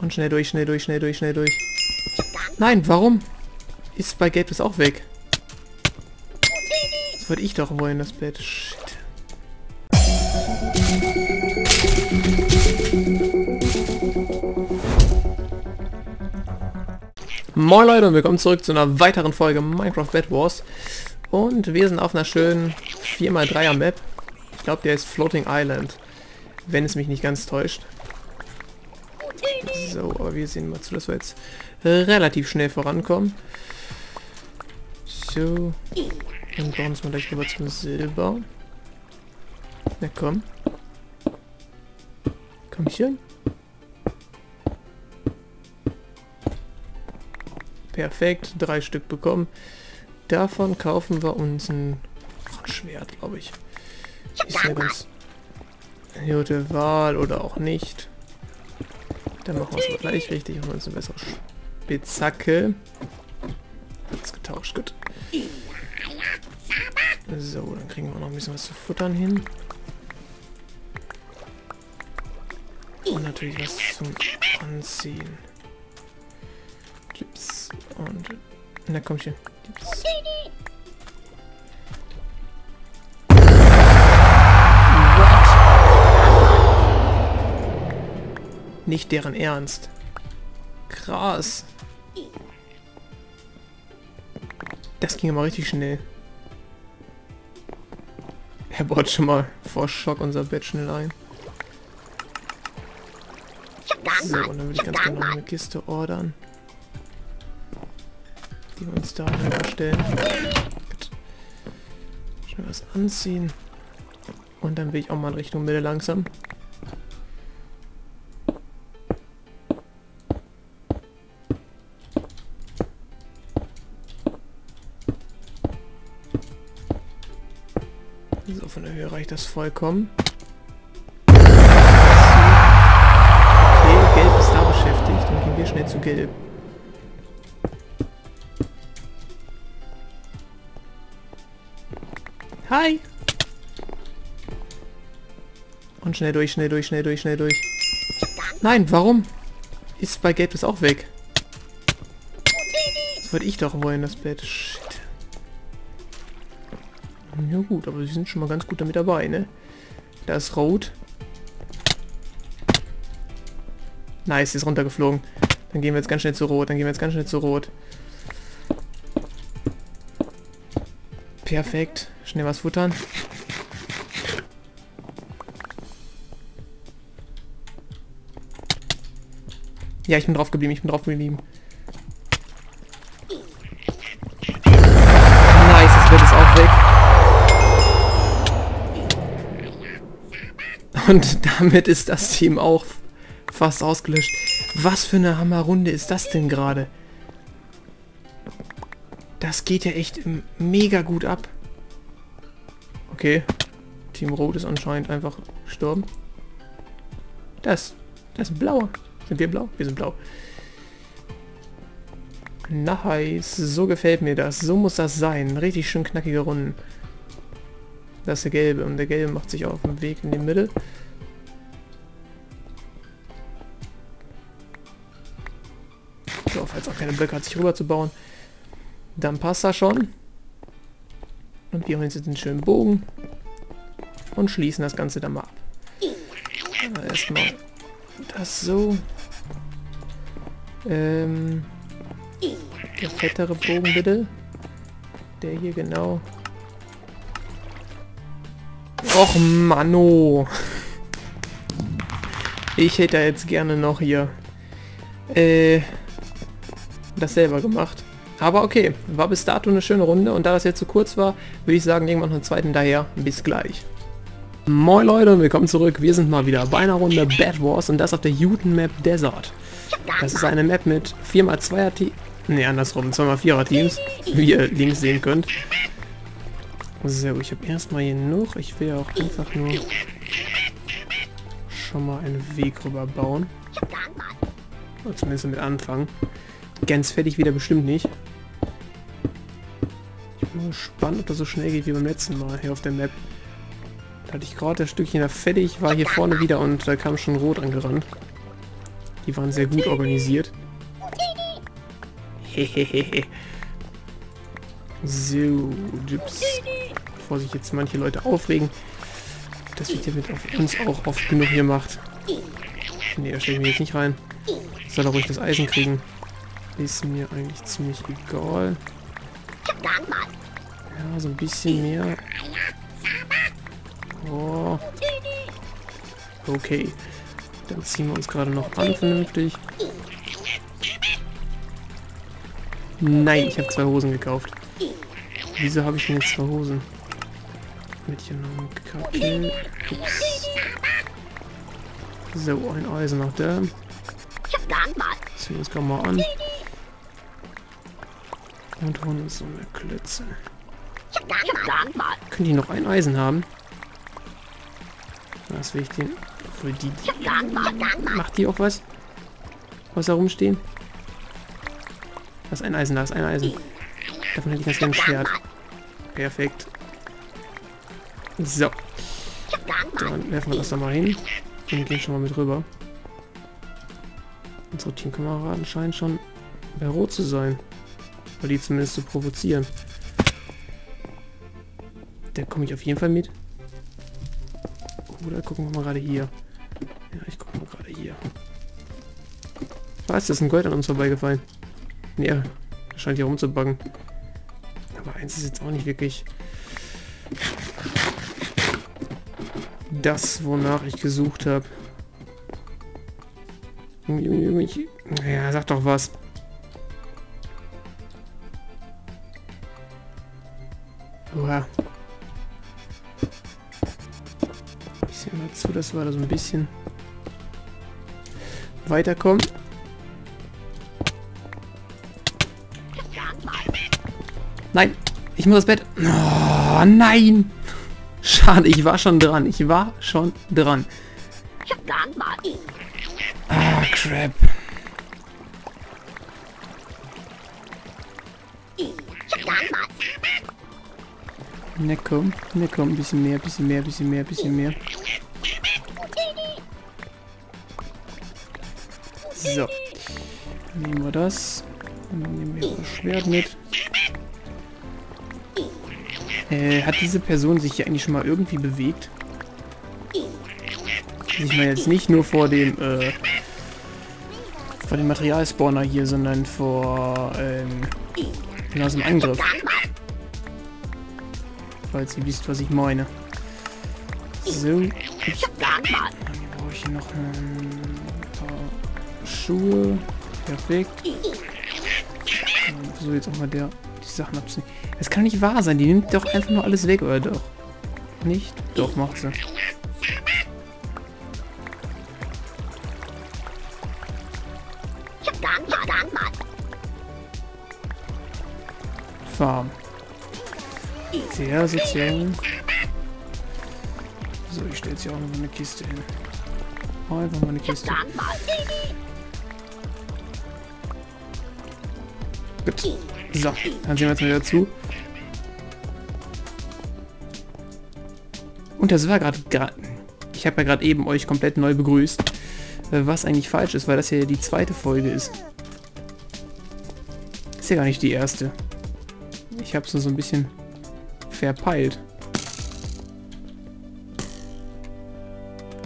Und schnell durch, schnell durch, schnell durch, schnell durch. Nein, warum? Ist bei Gelb das auch weg? Das wollte ich doch wollen, das Bett. Shit. Moin Leute und willkommen zurück zu einer weiteren Folge Minecraft Bed Wars. Und wir sind auf einer schönen 4x3er Map. Ich glaube, der ist Floating Island. Wenn es mich nicht ganz täuscht. So, aber wir sehen mal zu, dass wir jetzt relativ schnell vorankommen. So. Dann bauen wir gleich rüber zum Silber. Na komm. Kommchen. Perfekt, drei Stück bekommen. Davon kaufen wir uns ein Schwert, glaube ich. Ist eine ganz gute Wahl oder auch nicht. Dann machen wir es mal gleich richtig und uns eine bessere Spitzhacke. Alles getauscht, gut. So, dann kriegen wir noch ein bisschen was zu futtern hin. Und natürlich was zum Anziehen. Gips. Und... Na komm schon. Gips. Nicht deren Ernst. Krass. Das ging aber richtig schnell. Er baut schon mal vor Schock unser Bett schnell ein. So, und dann würde ich ganz gerne noch eine Kiste ordern. Die wir uns da herstellen. Schnell was anziehen. Und dann will ich auch mal in Richtung Mitte langsam. Höhe reicht das vollkommen. Okay, Gelb ist da beschäftigt. Dann gehen wir schnell zu Gelb. Hi! Und schnell durch, schnell durch, schnell durch, schnell durch. Nein, warum? Ist bei Gelb das auch weg? Das wollte ich doch wollen, das Bett. Ja gut, aber sie sind schon mal ganz gut damit dabei, ne? Da ist Rot. Nice, ist runtergeflogen. Dann gehen wir jetzt ganz schnell zu Rot. Dann gehen wir jetzt ganz schnell zu Rot. Perfekt. Schnell was futtern. Ja, ich bin drauf geblieben. Ich bin drauf geblieben. Und damit ist das Team auch fast ausgelöscht. Was für eine Hammerrunde ist das denn gerade? Das geht ja echt mega gut ab. Okay. Team Rot ist anscheinend einfach gestorben. Das, das ist blauer. Sind wir blau? Wir sind blau. Nice. So gefällt mir das. So muss das sein. Richtig schön knackige Runden. Das ist der gelbe. Und der gelbe macht sich auf den Weg in die Mitte. So, falls auch keine Blöcke hat, sich rüber zu bauen. Dann passt das schon. Und wir holen jetzt einen schönen Bogen. Und schließen das Ganze dann mal ab. Aber erstmal das so. Ähm, der fettere Bogen bitte. Der hier genau. Och Manno. Ich hätte jetzt gerne noch hier äh, das selber gemacht. Aber okay, war bis dato eine schöne Runde und da das jetzt zu kurz war, würde ich sagen, irgendwann noch einen zweiten daher. Bis gleich. Moin Leute und willkommen zurück. Wir sind mal wieder bei einer Runde Bad Wars und das auf der Juden Map Desert. Das ist eine Map mit 4x2er Teams. Ne, andersrum, 2x4er Teams, wie ihr links sehen könnt. So, ich habe erstmal noch. Ich will auch einfach nur schon mal einen Weg rüber bauen. Oder zumindest mit anfangen. Ganz fertig wieder bestimmt nicht. Ich bin mal gespannt, ob das so schnell geht wie beim letzten Mal hier auf der Map. Da hatte ich gerade das Stückchen da fertig, war hier vorne wieder und da kam schon rot angerannt. Die waren sehr gut organisiert. Hehehe. So, Dips. Bevor sich jetzt manche Leute aufregen, dass wird mit auf uns auch oft genug hier macht. Ne, da stelle ich mir jetzt nicht rein. Soll er ruhig das Eisen kriegen. Ist mir eigentlich ziemlich egal. Ja, so ein bisschen mehr. Oh. Okay. Dann ziehen wir uns gerade noch an, vernünftig. Nein, ich habe zwei Hosen gekauft. Wieso habe ich denn jetzt zwei Hosen? Mädchennamen Kacke. Ups. So, ein Eisen noch da. Ziehen wir uns gerade mal an. Und holen uns so eine Klötze. Können die noch ein Eisen haben? Was will ich denn? Für die, Macht die auch was? Was rumstehen? Da ist ein Eisen, da ist ein Eisen. Davon hätte ich ganz gerne ein Schwert. Perfekt. So. Dann werfen wir das da mal hin. Und gehen schon mal mit rüber. Unsere Teamkameraden scheinen schon bei Rot zu sein. Oder die zumindest zu provozieren. Da komme ich auf jeden Fall mit. Oder gucken wir mal gerade hier. Ja, ich gucke mal gerade hier. Was? ist ein Gold an uns vorbeigefallen. Er scheint hier rumzubuggen. Aber eins ist jetzt auch nicht wirklich das, wonach ich gesucht habe. Ja, sag doch was. Oha. Ich sehe mal zu, dass wir da so ein bisschen weiterkommen. Nein, ich muss das Bett. Oh, nein. Schade, ich war schon dran. Ich war schon dran. Ah, crap. Ne komm, ne komm, bisschen mehr, bisschen mehr, bisschen mehr, bisschen mehr. So. Nehmen wir das. Dann nehmen wir das Schwert mit. Äh, hat diese Person sich hier eigentlich schon mal irgendwie bewegt? Ich meine jetzt nicht nur vor dem, äh, vor dem Materialspawner hier, sondern vor, ähm, genau einem Angriff. Falls ihr wisst, was ich meine. So. Ich, dann brauche ich noch ein paar Schuhe. Perfekt. So, jetzt auch mal der, Sachen abzunehmen. Das kann nicht wahr sein. Die nimmt doch einfach nur alles weg, oder doch? Nicht? Doch, macht sie. Farm. Sehr sozial. So, ich stelle jetzt hier auch noch eine Kiste hin. Einfach mal eine Kiste. Gut. So, dann sehen wir jetzt mal wieder zu. Und das war gerade... Ich habe ja gerade eben euch komplett neu begrüßt. Äh, was eigentlich falsch ist, weil das ja die zweite Folge ist. Ist ja gar nicht die erste. Ich habe es so ein bisschen verpeilt.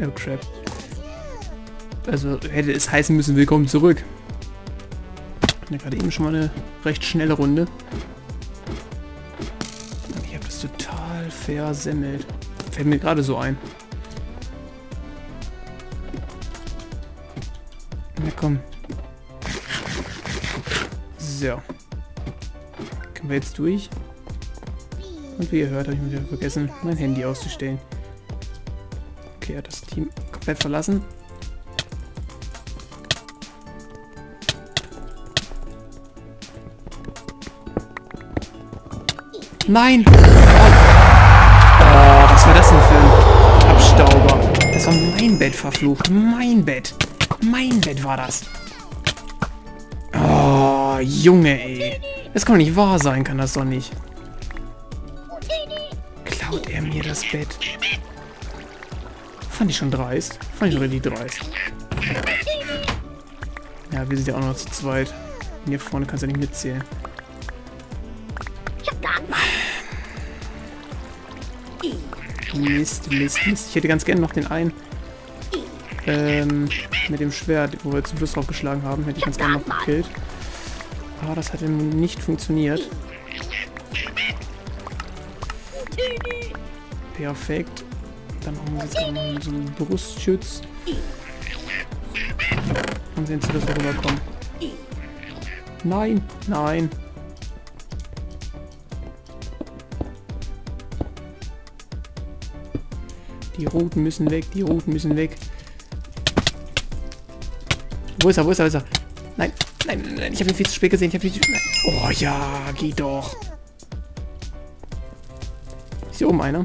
Oh crap. Also hätte es heißen müssen, willkommen zurück. Ja, gerade eben schon mal eine recht schnelle Runde. Ich habe das total versemmelt. Fällt mir gerade so ein. Na komm. So. Können wir jetzt durch? Und wie ihr hört, habe ich wieder vergessen, mein Handy auszustellen. Okay, hat das Team komplett verlassen. Nein! Oh. oh, was war das denn für ein Abstauber? Das war mein Bett verflucht. Mein Bett. Mein Bett war das. Oh, Junge, ey. Das kann doch nicht wahr sein, kann das doch nicht. Klaut er mir das Bett? Fand ich schon dreist. Fand ich schon richtig dreist. Ja, wir sind ja auch noch zu zweit. Und hier vorne kannst du nicht mitzählen. Mist, Mist, Mist. Ich hätte ganz gerne noch den einen ähm, mit dem Schwert, wo wir zum Schluss drauf geschlagen haben, hätte ich ganz gerne noch gekillt. Aber das hat nicht funktioniert. Perfekt. Dann machen wir jetzt auch mal so einen Brustschütz. Und sehen zu, dass wir rüberkommen. Nein, nein. Die Routen müssen weg, die Routen müssen weg. Wo ist er, wo ist er, wo ist er? Nein, nein, nein, ich habe ihn viel zu spät gesehen. Ich habe ihn zu... Oh ja, geht doch. Ist hier oben einer?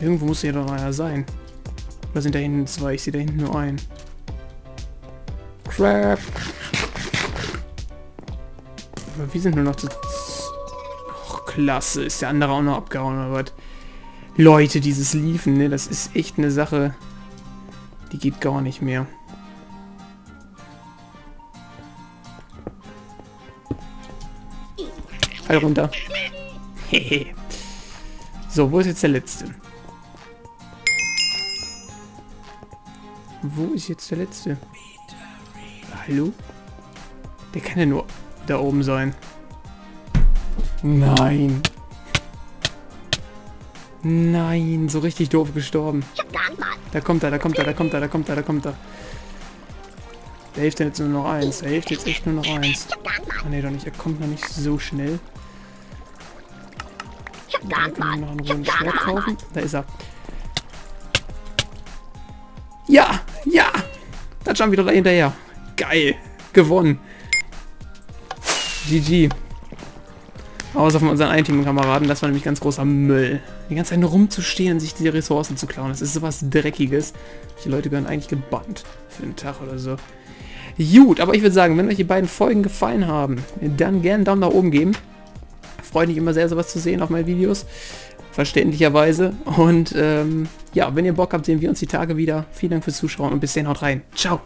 Irgendwo muss hier doch einer sein. Oder sind da hinten zwei? Ich sehe da hinten nur einen. Crap. Aber wir sind nur noch zu... Klasse. Ist der andere auch noch abgehauen oder was? Leute, dieses Liefen, ne, das ist echt eine Sache, die geht gar nicht mehr. Fall runter. so, wo ist jetzt der letzte? Wo ist jetzt der letzte? Hallo? Der kann ja nur da oben sein. Nein. Nein, so richtig doof gestorben. Da kommt er, da kommt er, da kommt er, da kommt er, da kommt er. Der hilft jetzt nur noch eins. Der hilft jetzt echt nur noch eins. Ah ne, doch nicht. Er kommt noch nicht so schnell. Noch ein rotes Schwert kaufen. Da ist er. Ja, ja. Da schon wieder da hinterher. Geil. Gewonnen. GG. Außer von unseren Einteam-Kameraden, das war nämlich ganz großer Müll. Die ganze Zeit rumzustehen und sich die Ressourcen zu klauen, das ist sowas Dreckiges. Die Leute gehören eigentlich gebannt für einen Tag oder so. Gut, aber ich würde sagen, wenn euch die beiden Folgen gefallen haben, dann gerne einen Daumen nach oben geben. Freue mich immer sehr, sowas zu sehen auf meinen Videos. Verständlicherweise. Und ähm, ja, wenn ihr Bock habt, sehen wir uns die Tage wieder. Vielen Dank fürs Zuschauen und bis dann, haut rein. Ciao.